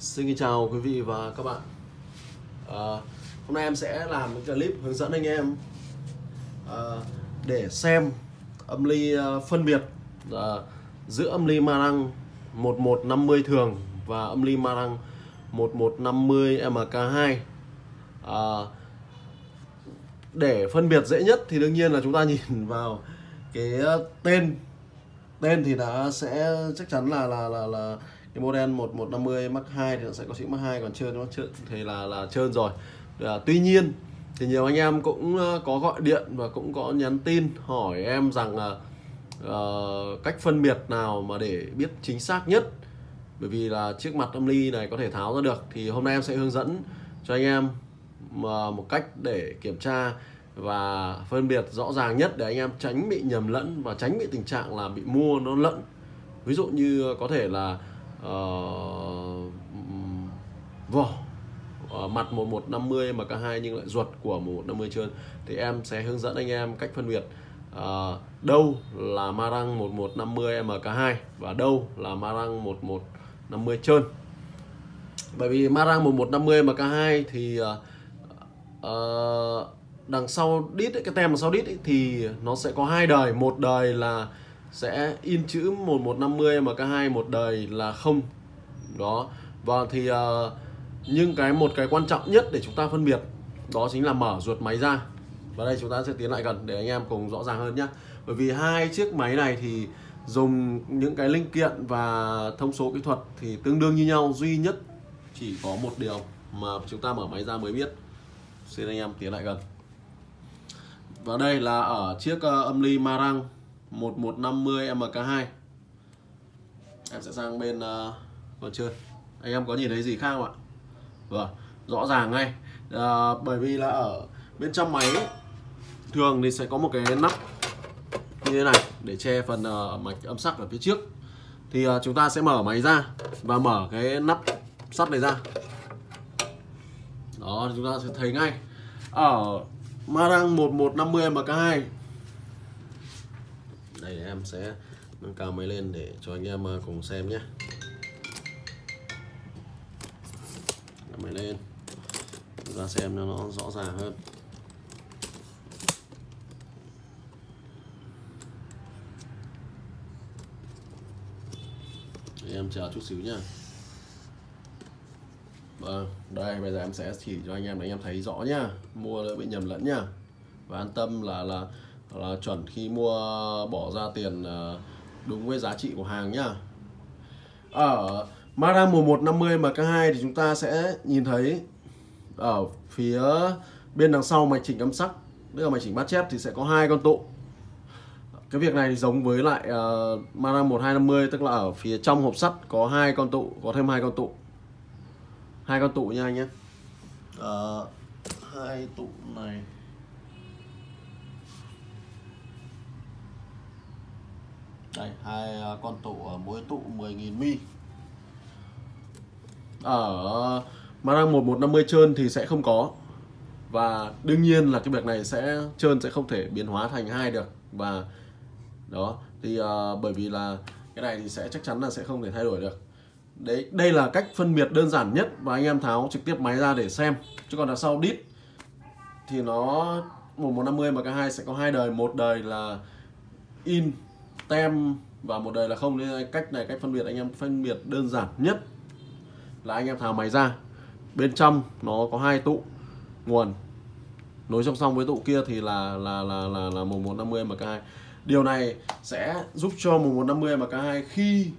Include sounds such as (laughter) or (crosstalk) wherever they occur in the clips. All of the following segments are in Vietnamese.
Xin chào quý vị và các bạn. À, Hôm nay em sẽ làm một clip hướng dẫn anh em à, để xem âm ly à, phân biệt à, giữa âm ly Marang 1150 thường và âm ly Marang 1150 MK2 à, để phân biệt dễ nhất thì đương nhiên là chúng ta (laughs) nhìn vào cái à, tên. Tên thì đã sẽ chắc chắn là là là là cái model 1150 Mark 2 thì nó sẽ có chữ Mark 2 còn trơn nó trơn thì là là trơn rồi. À, tuy nhiên thì nhiều anh em cũng ờ, có gọi điện và cũng có nhắn tin hỏi em rằng là uh, cách phân biệt nào mà để biết chính xác nhất. Bởi vì là chiếc mặt âm ly này có thể tháo ra được thì hôm nay em sẽ hướng dẫn cho anh em mà một cách để kiểm tra và phân biệt rõ ràng nhất để anh em tránh bị nhầm lẫn và tránh bị tình trạng là bị mua nó lẫn. Ví dụ như có thể là uh, vỏ. Uh, mặt 1150 mà cả hai nhưng lại ruột của 1150 trơn. Thì em sẽ hướng dẫn anh em cách phân biệt. Uh, đâu là ma răng 1150 MK2 và đâu là ma răng 1150 trơn. Bởi vì ma răng 1150 MK2 thì uh, uh, đằng sau đít ấy, cái tem đằng sau đít ấy, thì nó sẽ có hai đời. Một đời là sẽ in chữ 1150 mà cả hai một đời là không. Đó. Và thì uh, nhưng cái một cái quan trọng nhất để chúng ta phân biệt đó chính là mở ruột máy ra. Và đây chúng ta sẽ tiến lại gần để anh em cùng rõ ràng hơn nhé bởi vì hai chiếc máy này thì dùng những cái linh kiện và thông số kỹ thuật thì tương đương như nhau duy nhất chỉ có một điều mà chúng ta mở máy ra mới biết. Xin anh em tiến lại gần. Và đây là ở chiếc uh, âm ly Marang. 1150 MK2 em sẽ sang bên uh, còn chưa anh em có nhìn thấy gì khác không ạ? Vâng rõ ràng ngay. À, bởi vì là ở bên trong máy thường thì sẽ có một cái nắp như thế này để che phần uh, mạch âm sắc ở phía trước. Thì uh, chúng ta sẽ mở máy ra và mở cái nắp sắt này ra. Đó chúng ta sẽ thấy ngay. Ở Marang 1150 MK2 đây em sẽ nâng cao máy lên để cho anh em ờ, cùng xem nhé. Máy lên. Chúng ta xem cho nó rõ ràng hơn. Em chờ chút xíu nhá. Vâng, đây bây giờ em sẽ chỉ cho anh em để anh em thấy rõ nhá. Mua đỡ bị nhầm lẫn nhá. Và an tâm là là là chuẩn khi mua bỏ ra tiền ờ, đúng với giá trị của hàng nhá. Ở Mazda 1150 MK2 thì chúng ta sẽ nhìn thấy ở phía bên đằng sau mạch chỉnh âm sắc tức là mạch chỉnh bát chép thì sẽ có hai con tụ. Cái việc này thì giống với lại uh, Mazda 1250 tức là ở phía trong hộp sắt có hai con tụ có thêm hai con tụ. Hai con tụ nha anh nhé. Uh, hai tụ này. Đây hai à, con tụ mỗi tụ 10.000 mi. Ở Marang 1150 trơn thì sẽ không có. Và đương nhiên là cái việc này sẽ trơn sẽ không thể biến hóa thành hai được. Và đó thì uh, bởi vì là cái này thì sẽ chắc chắn là sẽ không thể thay đổi được. Đấy đây là cách phân biệt đơn giản nhất và anh em tháo trực tiếp máy ra để xem. Chứ còn là sau đít thì nó 1150 mà cả hai sẽ có hai đời. Một đời là in tem và một đời là không. Nên cách này, cách phân biệt anh em, phân biệt đơn giản nhất là anh em tháo máy ra. Bên trong nó có hai tụ nguồn. Nối song song với tụ kia thì là là là là là mùng 150 MK2 điều này sẽ giúp cho mùng 150 MK2 khi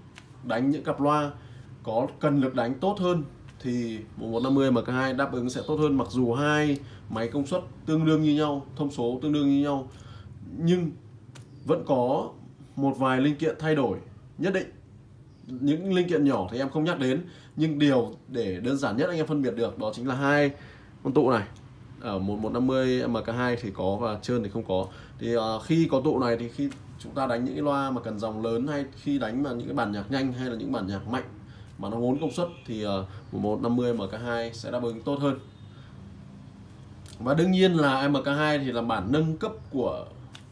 đánh những cặp loa có cần lực đánh tốt hơn thì mùng 150 MK2 đáp ứng sẽ tốt hơn. Mặc dù hai máy công suất tương đương như nhau, thông số tương đương như nhau, nhưng vẫn có một vài linh kiện thay đổi. Nhất định những linh kiện nhỏ thì em không nhắc đến nhưng điều để đơn giản nhất anh em phân biệt được đó chính là hai con tụ này. Ở 1150 MK2 thì có và trơn thì không có. Thì uh, khi có tụ này thì khi chúng ta đánh những cái loa mà cần dòng lớn hay khi đánh mà những cái bản nhạc nhanh hay là những bản nhạc mạnh mà nó ngốn công suất thì uh, 1150 MK2 sẽ đáp ứng tốt hơn. Và đương nhiên là MK2 thì là bản nâng cấp của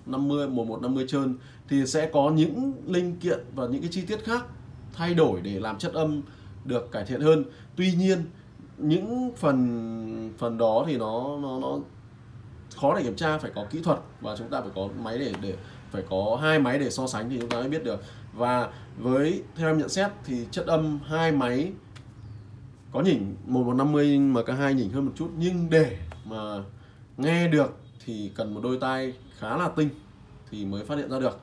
50 1150 trơn thì sẽ có những linh kiện và những cái chi tiết khác thay đổi để làm chất âm được cải thiện hơn. Tuy nhiên, những phần phần đó thì nó nó nó khó để kiểm tra, phải có kỹ thuật và chúng ta phải có máy để để, phải có hai máy để so sánh thì chúng ta mới biết được. Và với, theo em nhận xét thì chất âm hai máy có nhỉnh 1150 MK2 nhỉnh hơn một chút, nhưng để mà nghe được thì cần một đôi tai khá là tinh thì mới phát hiện ra được.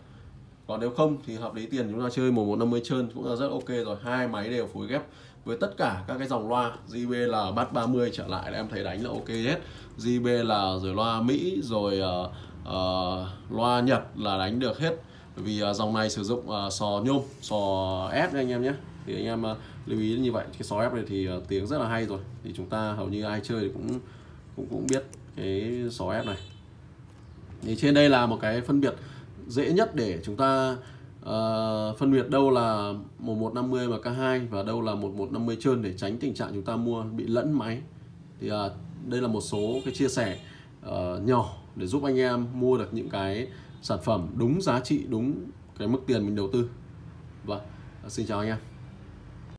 Còn nếu không thì hợp lý tiền chúng ta chơi 1150 trơn cũng là rất ok rồi. Hai máy đều phối ghép với tất cả các cái dòng loa. JBL Bass 30 trở lại là em thấy đánh là ok hết. JBL rồi loa Mỹ rồi uh, uh, loa Nhật là đánh được hết. Vì uh, dòng này sử dụng uh, sò nhôm sò ép anh em nhé. Thì anh em uh, lưu ý như vậy. Cái sò ép này thì uh, tiếng rất là hay rồi. Thì chúng ta hầu như ai chơi thì cũng cũng cũng biết cái sò ép này thì trên đây là một cái phân biệt dễ nhất để chúng ta uh, phân biệt đâu là 1150 và K2 và đâu là 1150 trơn để tránh tình trạng chúng ta mua bị lẫn máy. Thì uh, đây là một số cái chia sẻ uh, nhỏ để giúp anh em mua được những cái sản phẩm đúng giá trị đúng cái mức tiền mình đầu tư. Vâng xin chào anh em.